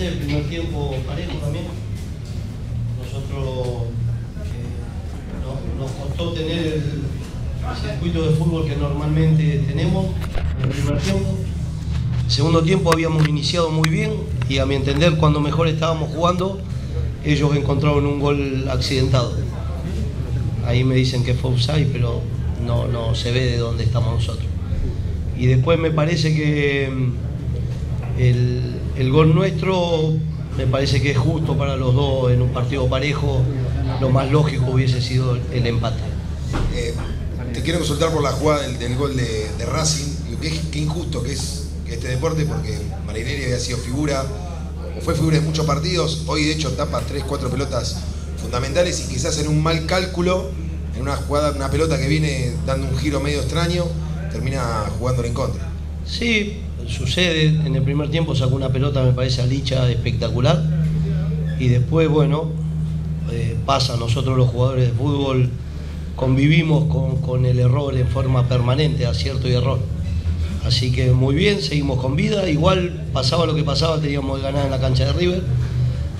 entender, el primer tiempo parejo también. Nosotros eh, nos, costó tener el circuito de fútbol que normalmente tenemos en el primer tiempo. Segundo tiempo habíamos iniciado muy bien y a mi entender cuando mejor estábamos jugando, ellos encontraron un gol accidentado. Ahí me dicen que fue offside, pero no, no se ve de dónde estamos nosotros. Y después me parece que mm, el, gol nuestro me parece que es justo para los dos en un partido parejo. Lo más lógico hubiese sido el empate. Eh, te quiero consultar por la jugada del, gol de, Racing. Qué, injusto que es este deporte porque Marineri había sido figura, o fue figura en muchos partidos. Hoy, de hecho, tapa 3, 4 pelotas fundamentales y quizás en un mal cálculo, en una jugada, una pelota que viene dando un giro medio extraño, termina jugándole en contra. Sí, sucede. En el primer tiempo sacó una pelota, me parece, a Licha espectacular. Y después, bueno, eh, pasa. Nosotros los jugadores de fútbol convivimos con, el error en forma permanente, acierto y error. Así que muy bien, seguimos con vida. Igual pasaba lo que pasaba, teníamos que ganar en la cancha de River.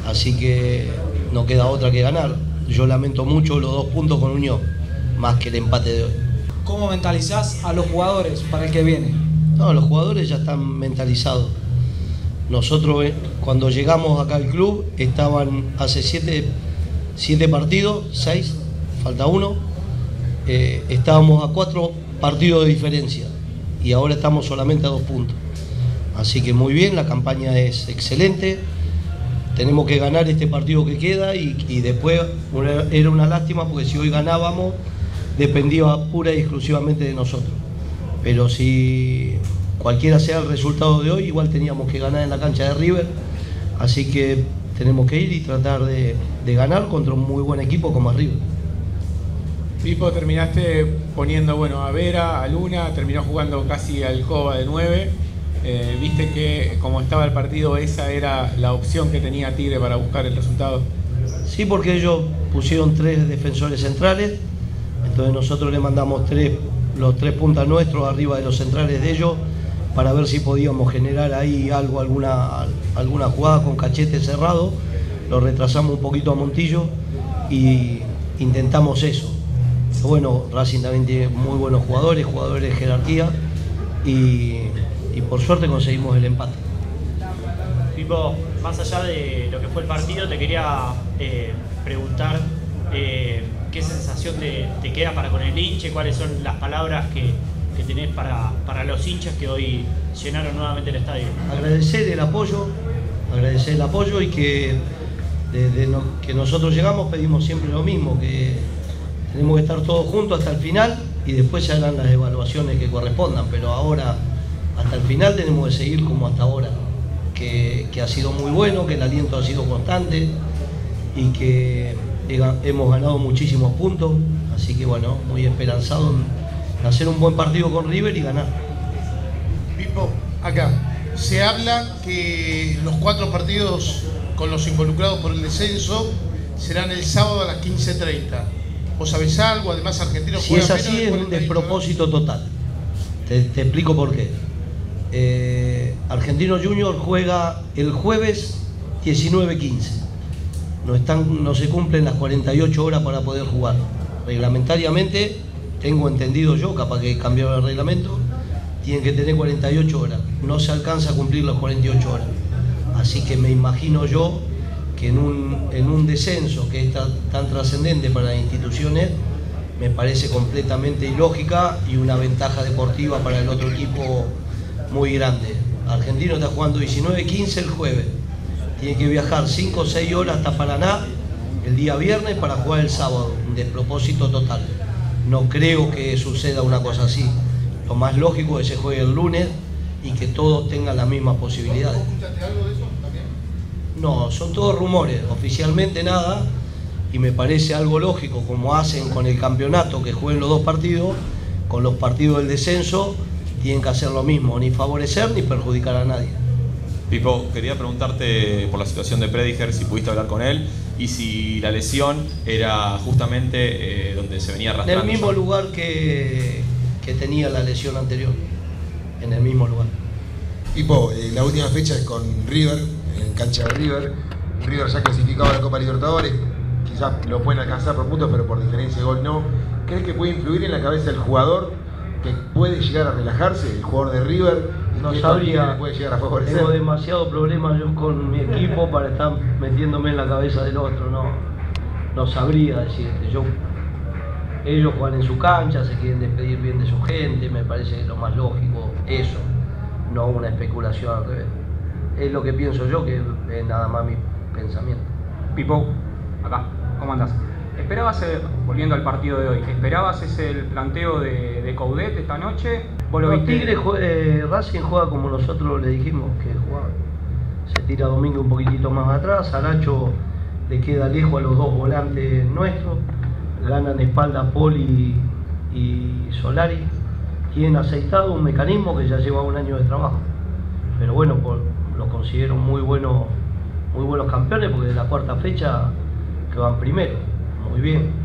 Así que no queda otra que ganar. Yo lamento mucho los dos puntos con Unión, más que el empate de hoy. ¿Cómo mentalizás a los jugadores para el que viene? No, los jugadores ya están mentalizados. Nosotros eh, cuando llegamos acá al club estaban hace siete, partidos, seis, falta uno, eh, estábamos a cuatro partidos de diferencia y ahora estamos solamente a dos puntos. Así que muy bien, la campaña es excelente. Tenemos que ganar este partido que queda y después era una lástima porque si hoy ganábamos dependía pura y exclusivamente de nosotros. Pero si cualquiera sea el resultado de hoy, igual teníamos que ganar en la cancha de River. Así que tenemos que ir y tratar de, ganar contra un muy buen equipo como River. Pipo, terminaste poniendo bueno, a Vera, a Luna, terminó jugando casi al Coba de 9. Eh, ¿Viste que como estaba el partido esa era la opción que tenía Tigre para buscar el resultado? Sí, porque ellos pusieron tres defensores centrales, entonces nosotros le mandamos tres, los tres puntas nuestros arriba de los centrales de ellos para ver si podíamos generar ahí algo, alguna, alguna jugada con cachete cerrado. Lo retrasamos un poquito a Montillo y intentamos eso. Bueno, Racing también tiene muy buenos jugadores, jugadores de jerarquía y, por suerte conseguimos el empate. Pipo, más allá de lo que fue el partido, te quería eh, preguntar eh, qué sensación te, queda para con el hinche, cuáles son las palabras que, tenés para, para, los hinchas que hoy llenaron nuevamente el estadio. Agradecer el apoyo, agradecer el apoyo y que desde que nosotros llegamos pedimos siempre lo mismo, que tenemos que estar todos juntos hasta el final y después se harán las evaluaciones que correspondan, pero ahora hasta el final tenemos que seguir como hasta ahora, que, que ha sido muy bueno, que el aliento ha sido constante y que hemos ganado muchísimos puntos, así que bueno, muy esperanzado en hacer un buen partido con River y ganar. Pipo, acá, se habla que los cuatro partidos con los involucrados por el descenso serán el sábado a las 15.30. ¿Vos sabés algo? Además, Argentino Si es así, es un despropósito total. Te, explico por qué. Eh, Argentino Junior juega el jueves 19.15 no, están, no se cumplen las 48 horas para poder jugar. Reglamentariamente, tengo entendido yo, capaz que cambiaron el reglamento, tienen que tener 48 horas. No se alcanza a cumplir las 48 horas. Así que me imagino yo que en un, en un descenso que es tan, trascendente para las instituciones, me parece completamente ilógica y una ventaja deportiva para el otro equipo muy grande. Argentino está jugando 19-15 el jueves tiene que viajar 5 o 6 horas hasta Paraná el día viernes para jugar el sábado, un despropósito total. No creo que suceda una cosa así. Lo más lógico es que se juegue el lunes y que todos tengan las mismas posibilidades. algo de eso también? No, son todos rumores, oficialmente nada, y me parece algo lógico, como hacen con el campeonato, que jueguen los dos partidos, con los partidos del descenso, tienen que hacer lo mismo, ni favorecer ni perjudicar a nadie. Pipo, quería preguntarte por la situación de Prediger, si pudiste hablar con él y si la lesión era justamente eh, donde se venía arrastrando. En el mismo lugar que, que, tenía la lesión anterior, en el mismo lugar. Pipo, eh, la última fecha es con River, en en cancha de River. River ya clasificado a la Copa Libertadores, quizás lo pueden alcanzar por puntos, pero por diferencia de gol no. ¿Crees que puede influir en la cabeza del jugador que puede llegar a relajarse, el jugador de River? No sabría. le puede llegar a favorecer? Tengo demasiados problemas yo con mi equipo para estar metiéndome en la cabeza del otro. No, no sabría decirte. Yo, ellos juegan en su cancha, se quieren despedir bien de su gente. Me parece lo más lógico eso, no una especulación al revés. Es lo que pienso yo, que es nada más mi pensamiento. Pipo, acá, ¿cómo andás? ¿Esperabas, eh, volviendo al partido de hoy, esperabas ese el planteo de, de Coudet esta noche? ¿Vos lo Los viste? Tigres, jue- eh, Racing juega como nosotros le dijimos que jugaba. Se tira Domingo un poquitito más atrás, a Nacho le queda lejos a los dos volantes nuestros, ganan espalda Poli y Solari. Tienen aceitado un mecanismo que ya lleva un año de trabajo. Pero bueno, por- los considero muy buenos, muy buenos campeones porque de la cuarta fecha que van primero. Muy bien.